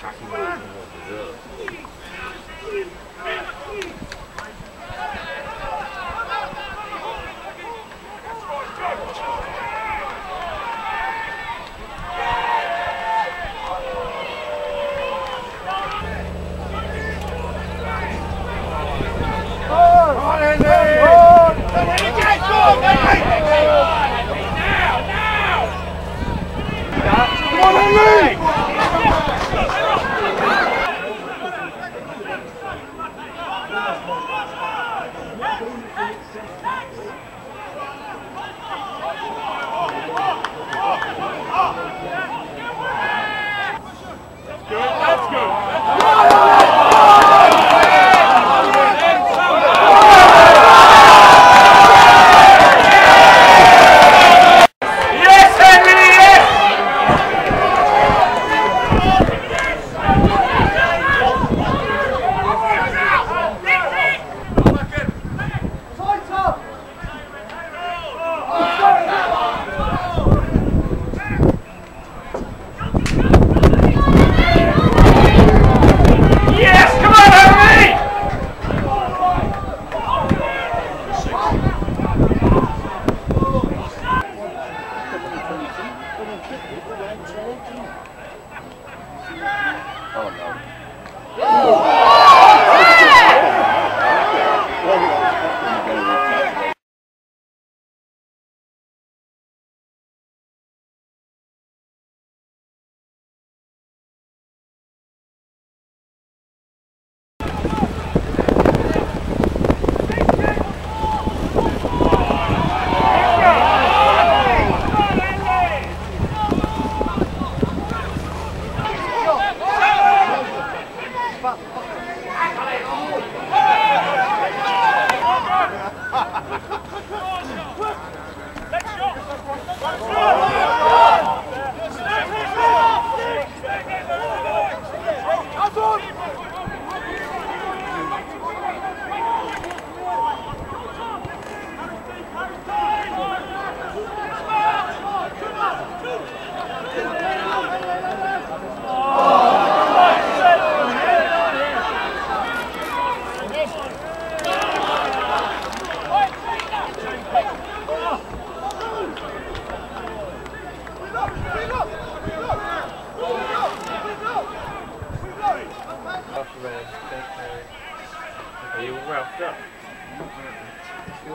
tracking.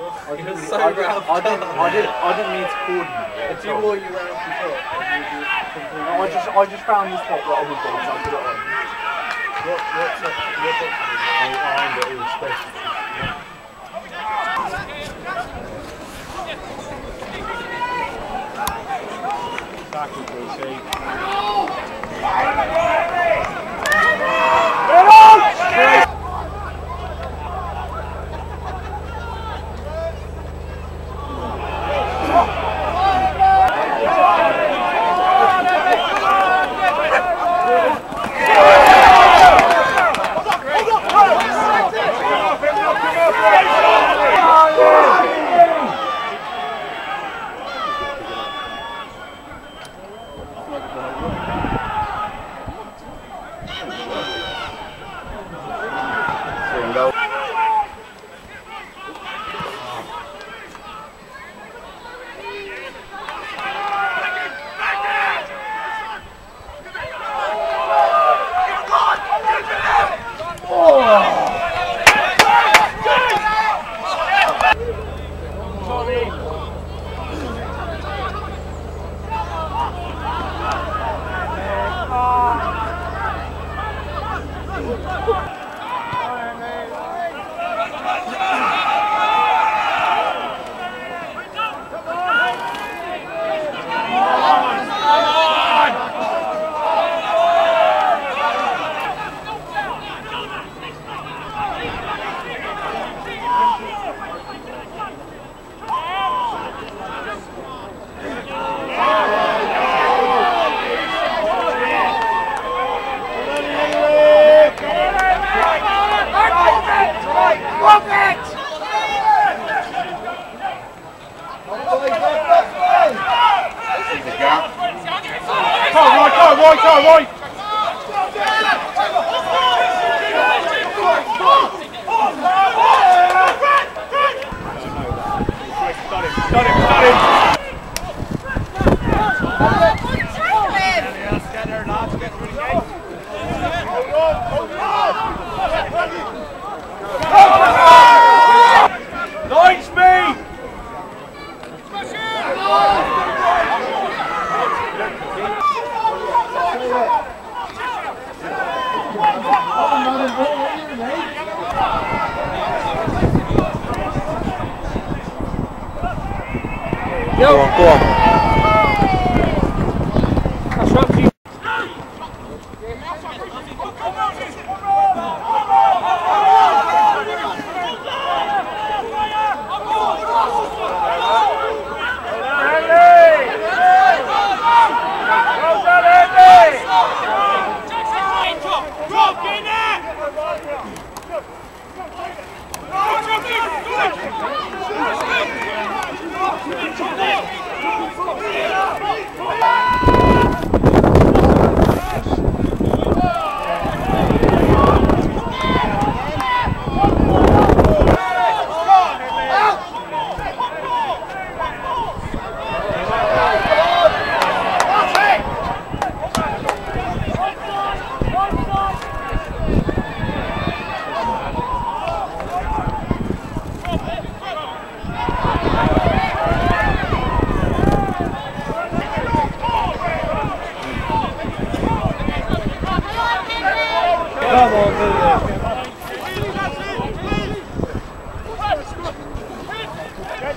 I didn't, so rough. I, I, I mean to coordinate. If you wore your round before, No, I just, I just found this spot that I would so I put it on. what, what's up? What's up? Behind it, it was supposed to Tackle for Go, right, all right. Got him, got him. Go on,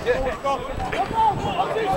Come on,